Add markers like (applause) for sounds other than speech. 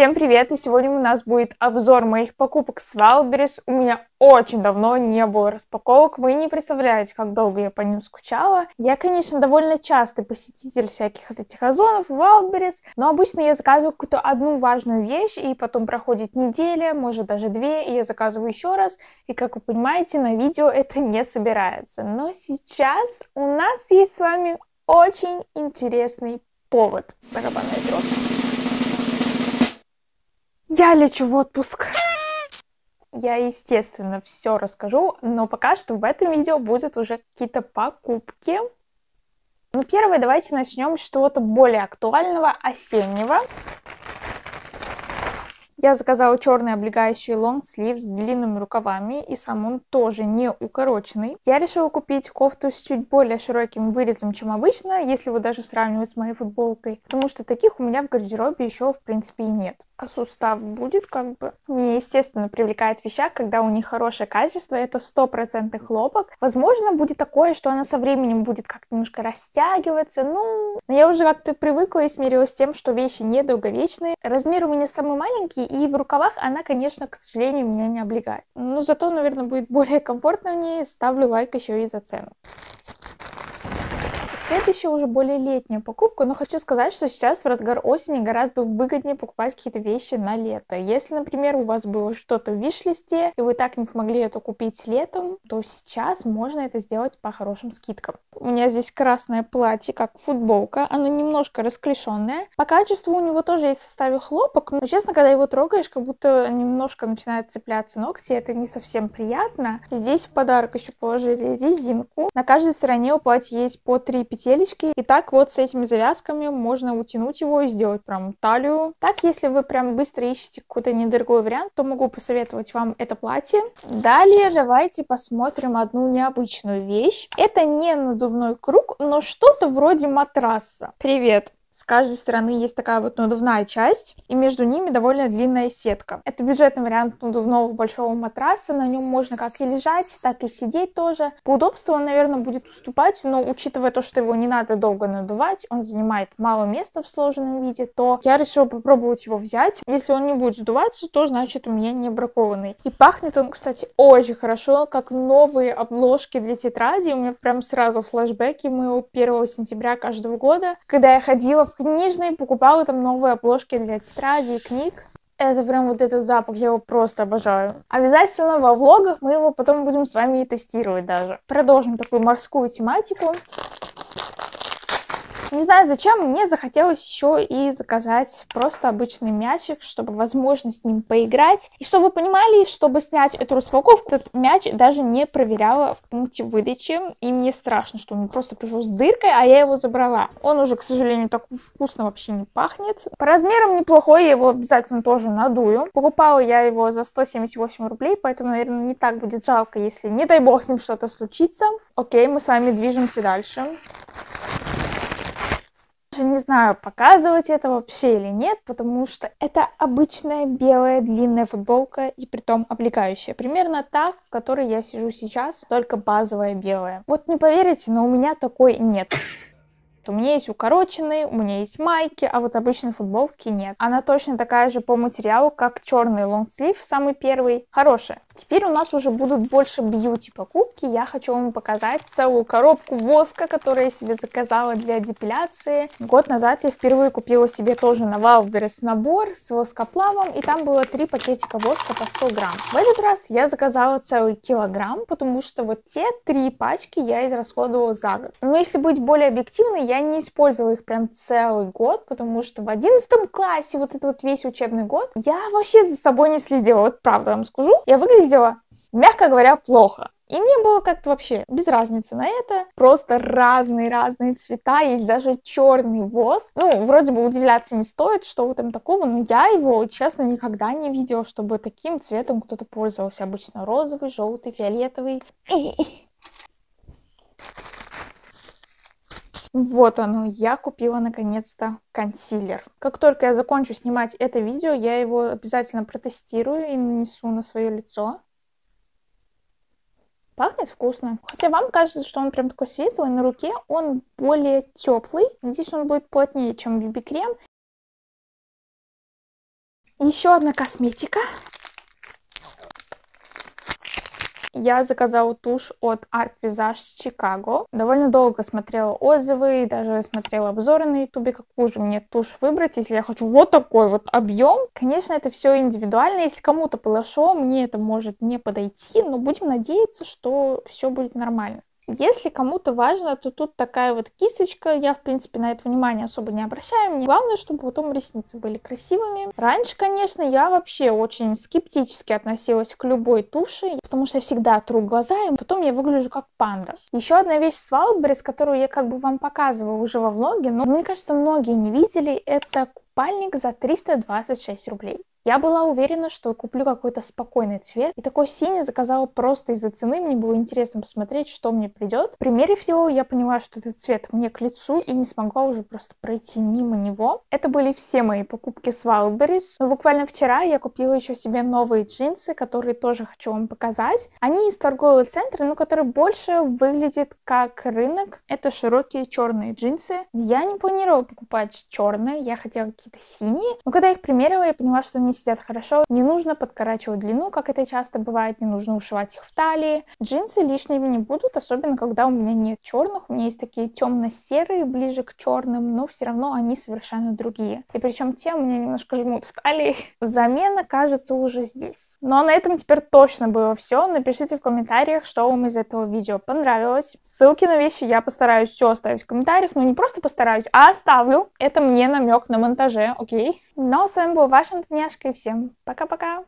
Всем привет! И сегодня у нас будет обзор моих покупок с Wildberries. У меня очень давно не было распаковок. Вы не представляете, как долго я по ним скучала. Я, конечно, довольно частый посетитель всяких вот этих озонов, Wildberries, но обычно я заказываю какую-то одну важную вещь, и потом проходит неделя, может даже две, и я заказываю еще раз. И, как вы понимаете, на видео это не собирается. Но сейчас у нас есть с вами очень интересный повод. Барабанная дробь. Я лечу в отпуск. Я, естественно, все расскажу, но пока что в этом видео будут уже какие-то покупки. Ну, первое, давайте начнем с чего-то более актуального, осеннего. Я заказала черный облегающий sleeve с длинными рукавами, и сам он тоже не укороченный. Я решила купить кофту с чуть более широким вырезом, чем обычно, если вы даже сравнивать с моей футболкой, потому что таких у меня в гардеробе еще, в принципе, и нет. А сустав будет как бы... Мне, естественно, привлекает в вещах, когда у них хорошее качество, это стопроцентный хлопок. Возможно, будет такое, что она со временем будет как-то немножко растягиваться, ну... Но я уже как-то привыкла и смирилась с тем, что вещи недолговечные. Размер у меня самый маленький, и в рукавах она, конечно, к сожалению, меня не облегает. Но зато, наверное, будет более комфортно в ней. Ставлю лайк еще и за цену. Следующая уже более летняя покупка, но хочу сказать, что сейчас в разгар осени гораздо выгоднее покупать какие-то вещи на лето. Если, например, у вас было что-то в виш-листе, и вы так не смогли это купить летом, то сейчас можно это сделать по хорошим скидкам. У меня здесь красное платье, как футболка, оно немножко расклешенное. По качеству у него тоже есть в составе хлопок, но, честно, когда его трогаешь, как будто немножко начинает цепляться ногти, это не совсем приятно. Здесь в подарок еще положили резинку. На каждой стороне у платья есть по 3 петелечки. И так вот с этими завязками можно утянуть его и сделать прям талию. Так, если вы прям быстро ищете какой-то недорогой вариант, то могу посоветовать вам это платье. Далее давайте посмотрим одну необычную вещь. Это не надувной круг, но что-то вроде матраса. Привет! С каждой стороны есть такая вот надувная часть, и между ними довольно длинная сетка. Это бюджетный вариант надувного большого матраса, на нем можно как и лежать, так и сидеть тоже. По удобству он, наверное, будет уступать, но учитывая то, что его не надо долго надувать, он занимает мало места в сложенном виде, то я решила попробовать его взять. Если он не будет сдуваться, то значит у меня не бракованный. И пахнет он, кстати, очень хорошо, как новые обложки для тетради. У меня прям сразу флешбеки моего 1 сентября каждого года, когда я ходила ходила в книжный, покупала там новые обложки для тетради и книг. Это прям вот этот запах, я его просто обожаю. Обязательно во влогах мы его потом будем с вами и тестировать даже. Продолжим такую морскую тематику. Не знаю, зачем мне захотелось еще и заказать просто обычный мячик, чтобы возможно с ним поиграть. И чтобы вы понимали, чтобы снять эту распаковку, этот мяч даже не проверяла в пункте выдачи. И мне страшно, что он просто пришел с дыркой, а я его забрала. Он уже, к сожалению, так вкусно вообще не пахнет. По размерам неплохой, я его обязательно тоже надую. Покупала я его за 178 рублей, поэтому, наверное, не так будет жалко, если, не дай бог, с ним что-то случится. Окей, мы с вами движемся дальше даже не знаю, показывать это вообще или нет, потому что это обычная белая длинная футболка и притом облегающая. Примерно та, в которой я сижу сейчас, только базовая белая. Вот не поверите, но у меня такой нет. У меня есть укороченные, у меня есть майки, а вот обычной футболки нет. Она точно такая же по материалу, как черный лонгслив, самый первый. Хорошая. Теперь у нас уже будут больше бьюти покупки. Я хочу вам показать целую коробку воска, которую я себе заказала для депиляции. Год назад я впервые купила себе тоже на Wildberries набор с воскоплавом, и там было три пакетика воска по 100 грамм. В этот раз я заказала целый килограмм, потому что вот те три пачки я израсходовала за год. Но если быть более объективной, я не использовала их прям целый год, потому что в одиннадцатом классе, вот этот вот весь учебный год, я вообще за собой не следила, вот правда вам скажу. Я выглядела, мягко говоря, плохо. И мне было как-то вообще без разницы на это. Просто разные-разные цвета. Есть даже черный воск. Ну, вроде бы удивляться не стоит, что в этом такого, но я его, честно, никогда не видела, чтобы таким цветом кто-то пользовался. Обычно розовый, желтый, фиолетовый. (laughs) Вот оно, я купила наконец-то консилер. Как только я закончу снимать это видео, я его обязательно протестирую и нанесу на свое лицо. Пахнет вкусно. Хотя вам кажется, что он прям такой светлый, на руке он более теплый. Надеюсь, он будет плотнее, чем BB-крем. Еще одна косметика. Я заказала тушь от Art Visage Chicago. Довольно долго смотрела отзывы и даже смотрела обзоры на ютубе, какую же мне тушь выбрать, если я хочу вот такой вот объем. Конечно, это все индивидуально. Если кому-то подошло, мне это может не подойти, но будем надеяться, что все будет нормально. Если кому-то важно, то тут такая вот кисточка. Я, в принципе, на это внимание особо не обращаю. Мне главное, чтобы потом ресницы были красивыми. Раньше, конечно, я вообще очень скептически относилась к любой туши, потому что я всегда тру глаза, и потом я выгляжу как панда. Еще одна вещь с Wildberries, которую я как бы вам показывала уже во влоге, но мне кажется, многие не видели, это купальник за 326 рублей. Я была уверена, что куплю какой-то спокойный цвет. И такой синий заказала просто из-за цены. Мне было интересно посмотреть, что мне придет. Примерив его, я поняла, что этот цвет мне к лицу и не смогла уже просто пройти мимо него. Это были все мои покупки с Wildberries. Но буквально вчера я купила еще себе новые джинсы, которые тоже хочу вам показать. Они из торгового центра, но которые больше выглядят как рынок. Это широкие черные джинсы. Я не планировала покупать черные, я хотела какие-то синие. Но когда я их примерила, я поняла, что они они сидят хорошо. Не нужно подкорачивать длину, как это часто бывает, не нужно ушивать их в талии. Джинсы лишними не будут, особенно когда у меня нет черных. У меня есть такие темно-серые, ближе к черным, но все равно они совершенно другие. И причем те у меня немножко жмут в талии. (laughs) Замена, кажется, уже здесь. Но на этом теперь точно было все. Напишите в комментариях, что вам из этого видео понравилось. Ссылки на вещи я постараюсь все оставить в комментариях. Ну, не просто постараюсь, а оставлю. Это мне намек на монтаже, окей? Но с вами был ваш Антоняшка и всем пока-пока!